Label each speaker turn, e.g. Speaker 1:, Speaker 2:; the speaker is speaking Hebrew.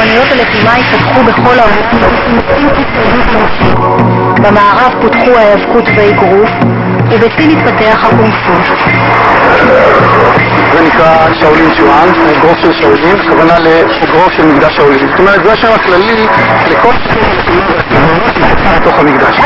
Speaker 1: אומנויות הלחימה התפתחו בכל העולם במערב פותחו ההיאבקות והאגרוף, ובסין התפתח הקונג-פו.
Speaker 2: זה נקרא שאולין שואן, אגרוף של שאולין, הכוונה לאגרוף של מקדש שאולין. זאת אומרת, זה השם הכללי לכל סוג של בתוך המקדש.